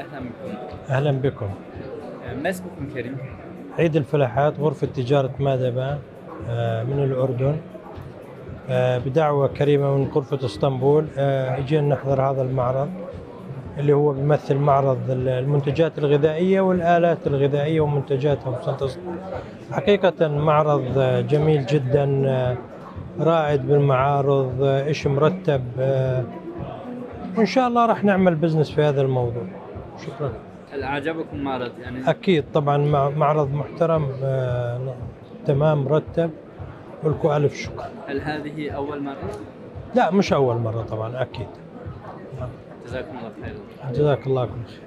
أهلا بكم. أهلا بكم. آه، ما اسمكم كريم؟ عيد الفلاحات غرفة تجارة مادبة آه، من الأردن. آه، بدعوة كريمة من غرفة إسطنبول. اجينا نحضر هذا المعرض اللي هو بيمثل معرض المنتجات الغذائية والآلات الغذائية ومنتجاتها حقيقة معرض جميل جدا. رائد بالمعارض. إيش مرتب؟ وإن شاء الله راح نعمل بزنس في هذا الموضوع. شكرا. هل أعجبكم معرض؟ يعني؟ أكيد طبعا مع- معرض محترم آه، تمام مرتب ولكم ألف شكر. هل هذه أول مرة؟ لا مش أول مرة طبعا أكيد. جزاكم الله خير جزاك الله كل خير.